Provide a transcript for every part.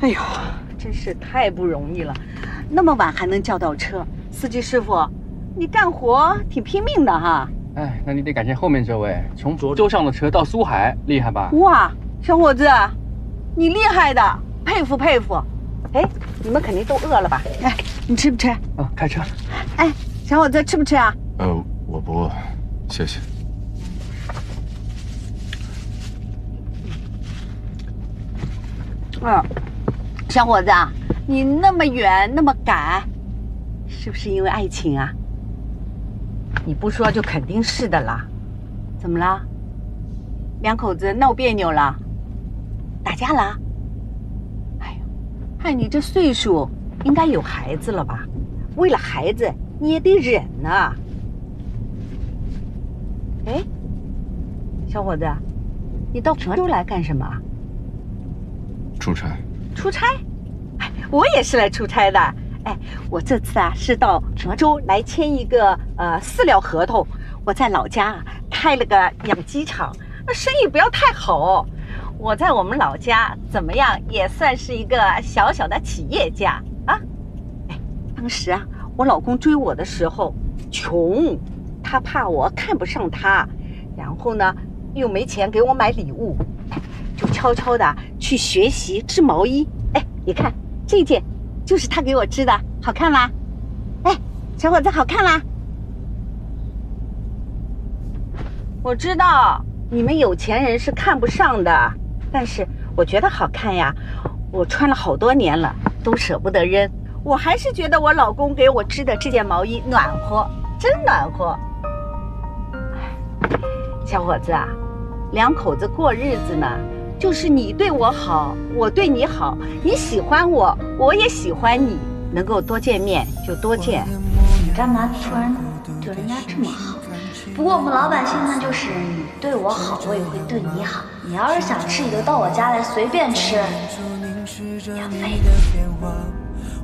哎呦，真是太不容易了，那么晚还能叫到车，司机师傅，你干活挺拼命的哈。哎，那你得感谢后面这位，从涿州上的车到苏海，厉害吧？哇，小伙子，你厉害的，佩服佩服。哎，你们肯定都饿了吧？哎，你吃不吃？啊，开车。哎，小伙子吃不吃啊？呃，我不饿，谢谢。嗯，小伙子，你那么远那么赶，是不是因为爱情啊？你不说就肯定是的啦。怎么了？两口子闹别扭了？打架了？哎呦，看你这岁数，应该有孩子了吧？为了孩子，你也得忍呐。哎，小伙子，你到涿州来干什么？出差。出差？哎，我也是来出差的。哎，我这次啊是到涿州来签一个呃饲料合同。我在老家啊开了个养鸡场，那生意不要太好。我在我们老家怎么样也算是一个小小的企业家啊。哎，当时啊我老公追我的时候穷，他怕我看不上他，然后呢又没钱给我买礼物，悄悄的去学习织毛衣。哎，你看这件。就是他给我织的，好看吗？哎，小伙子，好看吗？我知道你们有钱人是看不上的，但是我觉得好看呀。我穿了好多年了，都舍不得扔。我还是觉得我老公给我织的这件毛衣暖和，真暖和。小伙子啊，两口子过日子呢。就是你对我好，我对你好，你喜欢我，我也喜欢你，能够多见面就多见。你干嘛突然对人家这么好？不过我们老板现在，就是你对我好，我也会对你好。你要是想吃，你就到我家来随便吃，免费的。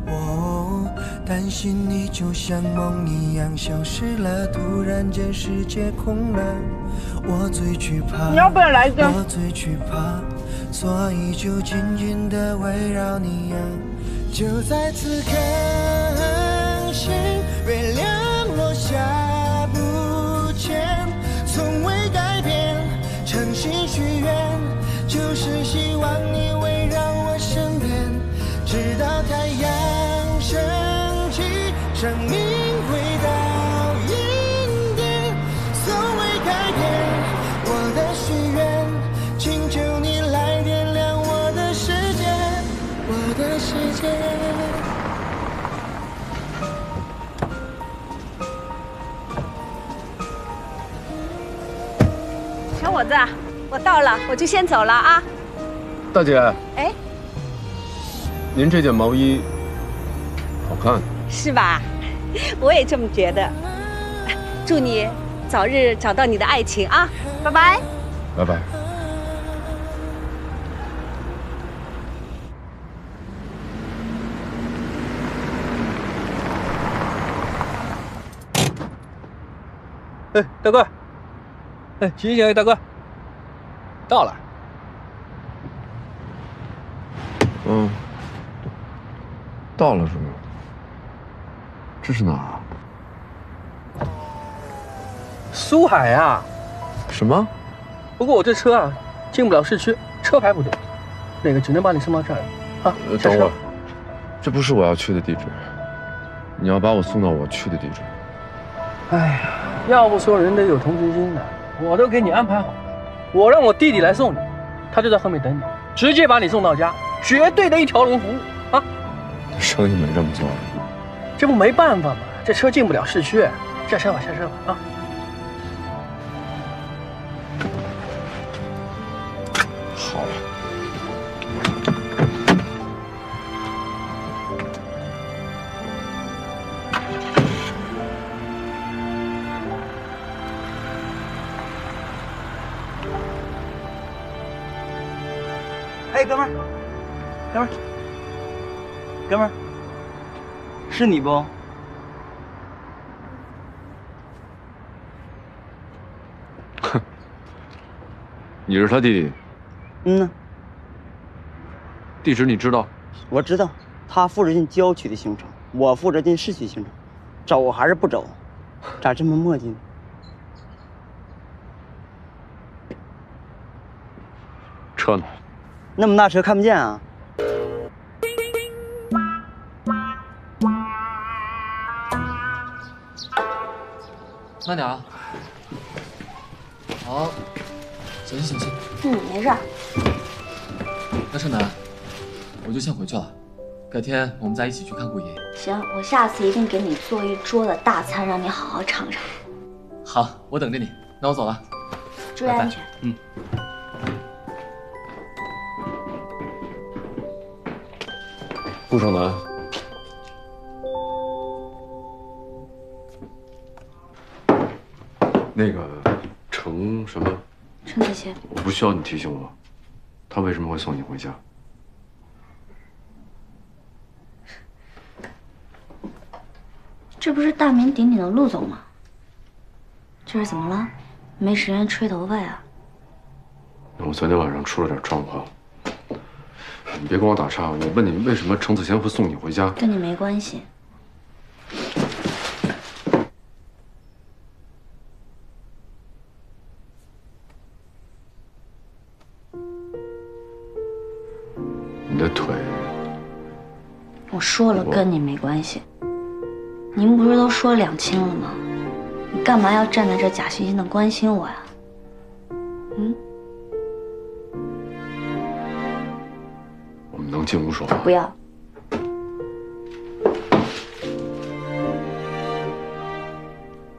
我担心你就像梦一样消失了，突然间世界空了。我最惧怕，你要不要来一个？我最惧怕，所以就紧紧的围绕你呀。就在此刻，星月亮落下不见，从未改变，诚心许愿，就是希望你围绕我身边，直到太阳升起。生命伙子，我到了，我就先走了啊。大姐。哎。您这件毛衣好看。是吧？我也这么觉得。祝你早日找到你的爱情啊！拜拜。拜拜。哎，大哥。哎，醒醒，大哥。到了。嗯。到了是吗？这是哪儿啊？苏海啊！什么？不过我这车啊，进不了市区，车牌不对，那个只能把你送到这儿。啊，等会儿，这不是我要去的地址，你要把我送到我去的地址。哎呀，要不说人得有同情心的，我都给你安排好了，我让我弟弟来送你，他就在后面等你，直接把你送到家，绝对的一条龙服务啊！生意没这么做。这不没办法吗？这车进不了市区，下车吧，下车吧啊！哎，哥们儿，哥们儿，哥们儿。是你不？哼，你是他弟弟。嗯呢。地址你知道？我知道，他负责进郊区的行程，我负责进市区行程，走还是不走？咋这么磨叽呢？车呢？那么大车看不见啊？慢点啊！好，小心小心。嗯，没事。那胜男，我就先回去了，改天我们再一起去看顾爷爷。行，我下次一定给你做一桌的大餐，让你好好尝尝。好，我等着你。那我走了，注意安全。嗯。顾胜男，那个程什么？程子贤，我不需要你提醒我，他为什么会送你回家？这不是大名鼎鼎的陆总吗？这是怎么了？没时间吹头发呀？我昨天晚上出了点状况，你别跟我打岔。我问你，为什么程子贤会送你回家？跟你没关系。你的腿，我说了，跟你没关系。您不是都说两清了吗？你干嘛要站在这假惺惺的关心我呀？嗯？们能进屋说话？不要。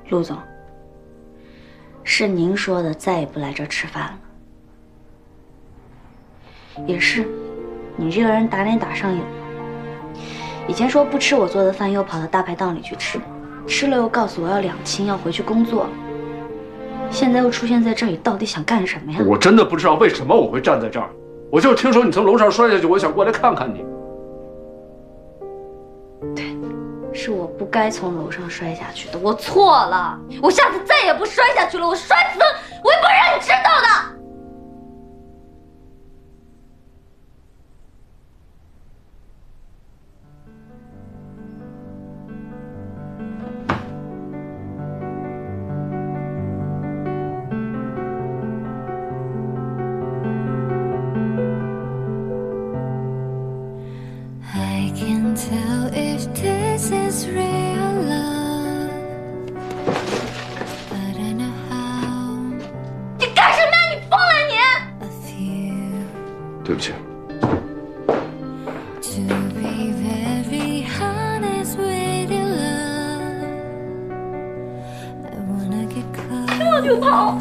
陆总，是您说的再也不来这儿吃饭了。也是，你这个人打脸打上瘾了。以前说不吃我做的饭，又跑到大排档里去吃，吃了又告诉我要两清，要回去工作。现在又出现在这里，到底想干什么呀？我真的不知道为什么我会站在这儿，我就听说你从楼上摔下去，我想过来看看你。对，是我不该从楼上摔下去的，我错了，我下次再也不摔下去了，我摔死我也不认对不起，这就跑。